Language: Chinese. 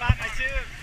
Bác 痴